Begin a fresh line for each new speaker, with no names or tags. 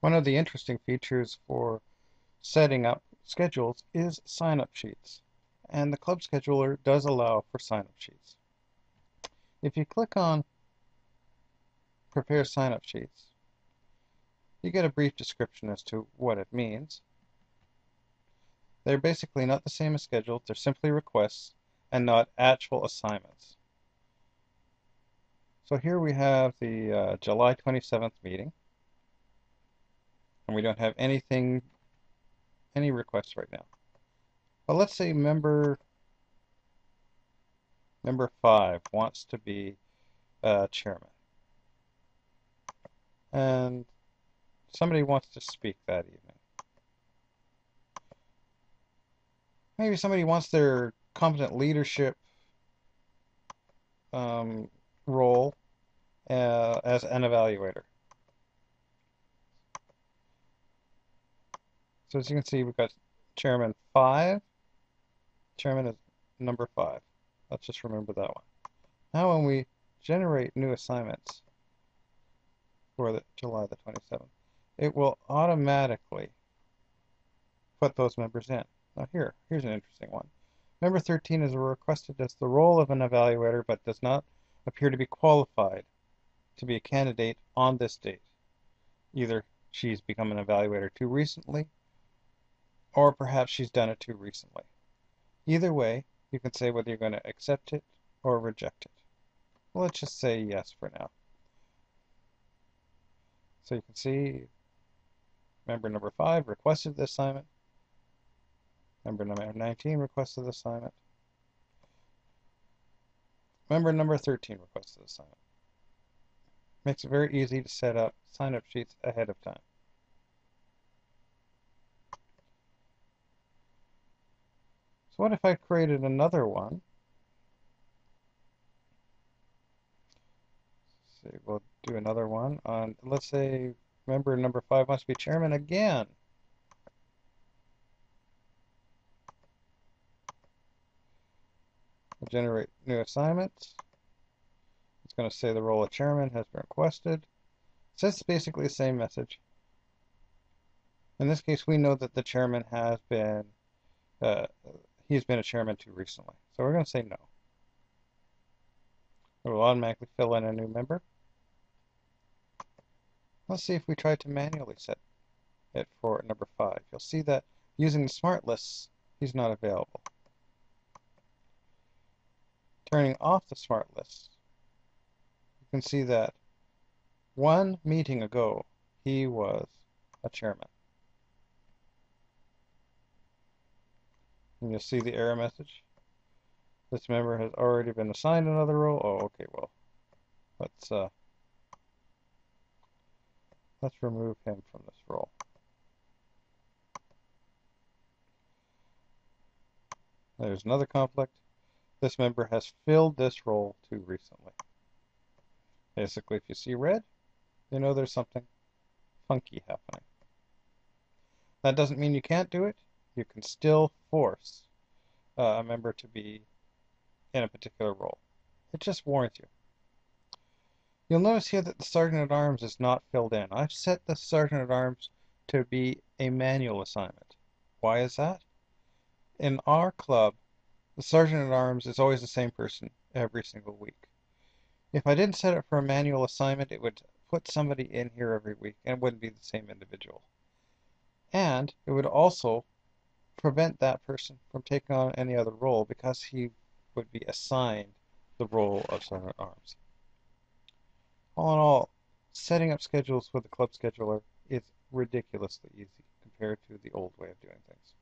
One of the interesting features for setting up schedules is sign-up sheets, and the club scheduler does allow for sign-up sheets. If you click on Prepare Sign-up Sheets, you get a brief description as to what it means. They're basically not the same as schedules, they're simply requests and not actual assignments. So here we have the uh, July 27th meeting and we don't have anything, any requests right now. But let's say member member five wants to be uh, chairman, and somebody wants to speak that evening. Maybe somebody wants their competent leadership um, role uh, as an evaluator. So as you can see, we've got chairman 5. Chairman is number 5. Let's just remember that one. Now when we generate new assignments for the July the 27th, it will automatically put those members in. Now here, here's an interesting one. Member 13 is requested as the role of an evaluator but does not appear to be qualified to be a candidate on this date. Either she's become an evaluator too recently or perhaps she's done it too recently. Either way, you can say whether you're going to accept it or reject it. Let's just say yes for now. So you can see member number 5 requested the assignment. Member number 19 requested the assignment. Member number 13 requested the assignment. Makes it very easy to set up sign-up sheets ahead of time. So what if I created another one? Let's see, we'll do another one on, let's say member number five wants to be chairman again. Generate new assignments. It's going to say the role of chairman has been requested. So it's basically the same message. In this case, we know that the chairman has been uh, he's been a chairman too recently. So we're going to say no. It will automatically fill in a new member. Let's see if we try to manually set it for number 5. You'll see that using the smart lists, he's not available. Turning off the smart lists, you can see that one meeting ago, he was a chairman. And you'll see the error message. This member has already been assigned another role. Oh, okay, well, let's uh, let's remove him from this role. There's another conflict. This member has filled this role too recently. Basically, if you see red, you know there's something funky happening. That doesn't mean you can't do it you can still force uh, a member to be in a particular role. It just warns you. You'll notice here that the Sergeant at Arms is not filled in. I've set the Sergeant at Arms to be a manual assignment. Why is that? In our club, the Sergeant at Arms is always the same person every single week. If I didn't set it for a manual assignment, it would put somebody in here every week and it wouldn't be the same individual. And it would also prevent that person from taking on any other role because he would be assigned the role of sergeant arms. All in all, setting up schedules with the club scheduler is ridiculously easy compared to the old way of doing things.